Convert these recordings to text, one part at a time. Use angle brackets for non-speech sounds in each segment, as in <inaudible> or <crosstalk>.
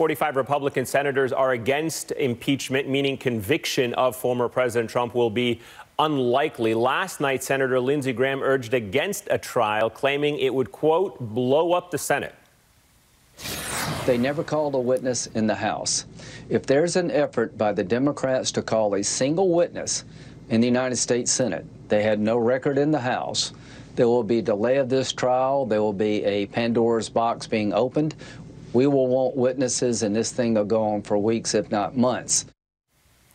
45 Republican senators are against impeachment, meaning conviction of former President Trump will be unlikely. Last night, Senator Lindsey Graham urged against a trial, claiming it would, quote, blow up the Senate. They never called a witness in the House. If there's an effort by the Democrats to call a single witness in the United States Senate, they had no record in the House. There will be delay of this trial. There will be a Pandora's box being opened. We will want witnesses, and this thing will go on for weeks, if not months.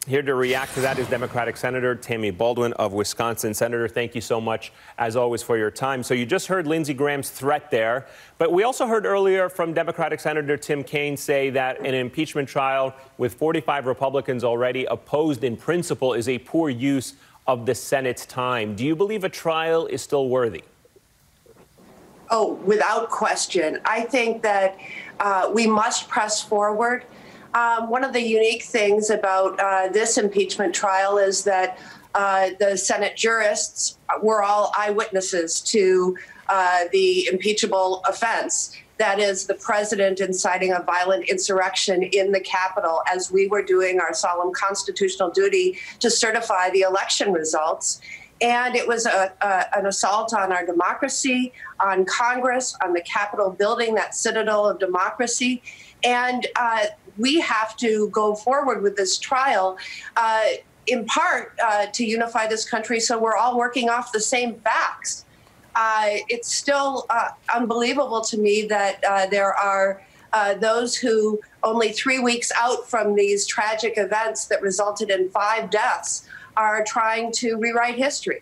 Here to react to that is Democratic Senator Tammy Baldwin of Wisconsin. Senator, thank you so much, as always, for your time. So you just heard Lindsey Graham's threat there, but we also heard earlier from Democratic Senator Tim Kaine say that an impeachment trial with 45 Republicans already opposed in principle is a poor use of the Senate's time. Do you believe a trial is still worthy? Oh, without question. I think that uh, we must press forward. Um, one of the unique things about uh, this impeachment trial is that uh, the Senate jurists were all eyewitnesses to uh, the impeachable offense. That is, the president inciting a violent insurrection in the Capitol as we were doing our solemn constitutional duty to certify the election results. And it was a, a, an assault on our democracy, on Congress, on the Capitol building, that citadel of democracy. And uh, we have to go forward with this trial. Uh, in part uh, to unify this country so we're all working off the same facts. Uh, it's still uh, unbelievable to me that uh, there are uh, those who, only three weeks out from these tragic events that resulted in five deaths, are trying to rewrite history.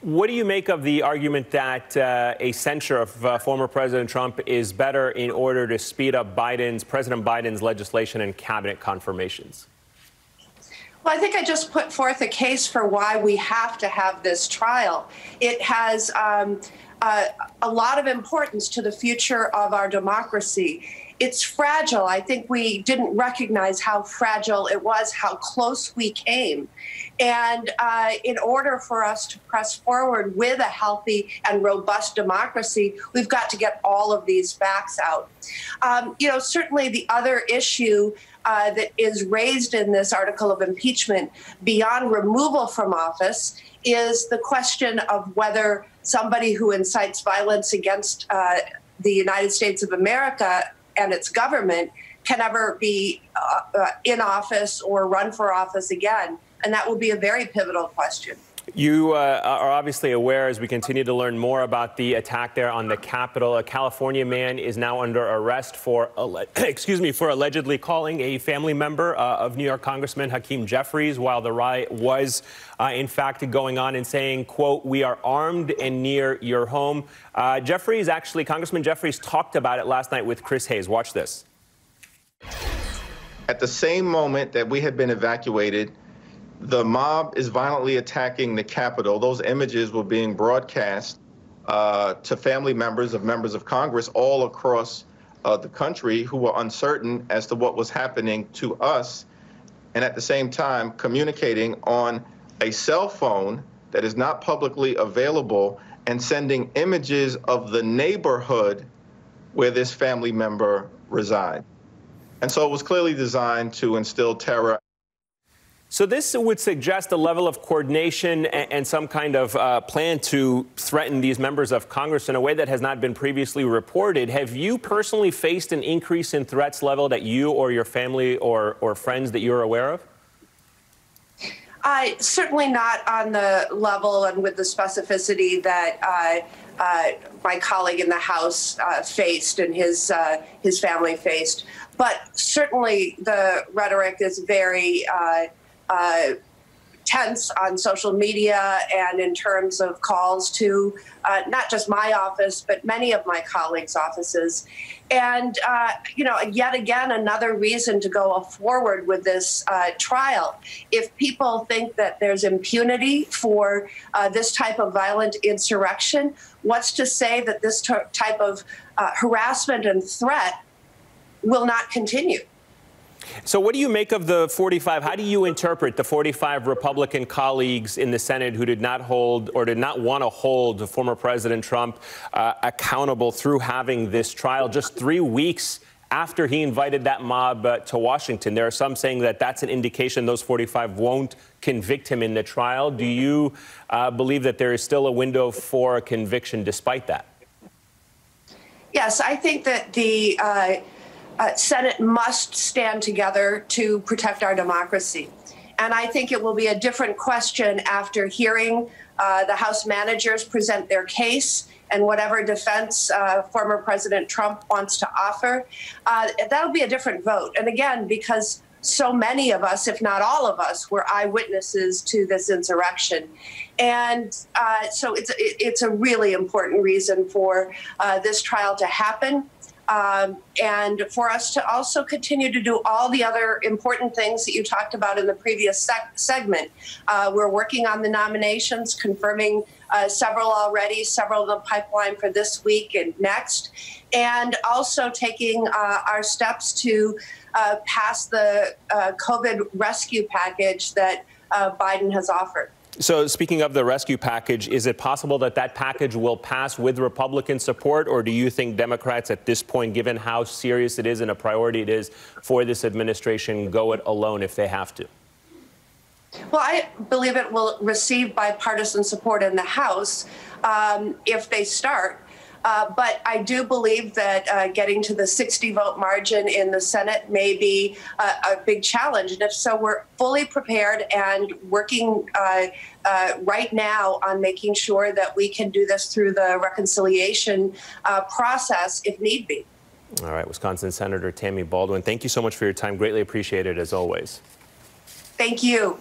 What do you make of the argument that uh, a censure of uh, former President Trump is better in order to speed up Biden's President Biden's legislation and cabinet confirmations? Well, I think I just put forth a case for why we have to have this trial. It has um, uh, a lot of importance to the future of our democracy it's fragile. I think we didn't recognize how fragile it was, how close we came. And uh, in order for us to press forward with a healthy and robust democracy, we've got to get all of these facts out. Um, you know, certainly the other issue uh, that is raised in this article of impeachment beyond removal from office is the question of whether somebody who incites violence against uh, the United States of America and its government can ever be uh, uh, in office or run for office again. And that will be a very pivotal question. You uh, are obviously aware as we continue to learn more about the attack there on the Capitol. A California man is now under arrest for, <clears throat> excuse me, for allegedly calling a family member uh, of New York Congressman Hakeem Jeffries while the riot was, uh, in fact, going on and saying, "quote We are armed and near your home." Uh, Jeffries, actually, Congressman Jeffries talked about it last night with Chris Hayes. Watch this. At the same moment that we had been evacuated the mob is violently attacking the Capitol. Those images were being broadcast uh, to family members of members of Congress all across uh, the country who were uncertain as to what was happening to us, and at the same time communicating on a cell phone that is not publicly available and sending images of the neighborhood where this family member resides. And so it was clearly designed to instill terror. So this would suggest a level of coordination and, some kind of uh, plan to threaten these members of Congress in a way that has not been previously reported. Have you personally faced an increase in threats leveled at you or your family or, or friends that you're aware of? I certainly not on the level and with the specificity that uh, uh, my colleague in the House uh, faced and his uh, his family faced, but certainly the rhetoric is very uh, tense on social media and in terms of calls to uh, not just my office, but many of my colleagues' offices. And, uh, you know, yet again, another reason to go forward with this uh, trial. If people think that there's impunity for uh, this type of violent insurrection, what's to say that this type of uh, harassment and threat will not continue? So, what do you make of the 45? How do you interpret the 45 Republican colleagues in the Senate who did not hold or did not want to hold former President Trump uh, accountable through having this trial just three weeks after he invited that mob uh, to Washington. There are some saying that that's an indication those 45 won't convict him in the trial. Do you uh, believe that there is still a window for a conviction despite that? Yes, I think that the uh, Senate must stand together to protect our democracy. And I think it will be a different question after hearing uh, the House managers present their case and whatever defense uh, former President Trump wants to offer. Uh, that'll be a different vote. And again, because so many of us, if not all of us, were eyewitnesses to this insurrection. And uh, so it's, it's a really important reason for uh, this trial to happen um, and for us to also continue to do all the other important things that you talked about in the previous seg- segment. Uh, we're working on the nominations, confirming uh, several already, several of the pipeline for this week and next, and also taking uh, our steps to uh, pass the uh, COVID rescue package that uh, Biden has offered. So, speaking of the rescue package, is it possible that that package will pass with Republican support, or do you think Democrats at this point, given how serious it is and a priority it is for this administration, go it alone if they have to? Well, I believe it will receive bipartisan support in the House um, if they start. Uh, but I do believe that uh, getting to the 60 vote margin in the Senate may be a big challenge. And if so, we're fully prepared and working uh, uh, right now on making sure that we can do this through the reconciliation uh, process if need be. All right, Wisconsin Senator Tammy Baldwin, thank you so much for your time. Greatly appreciated as always. Thank you.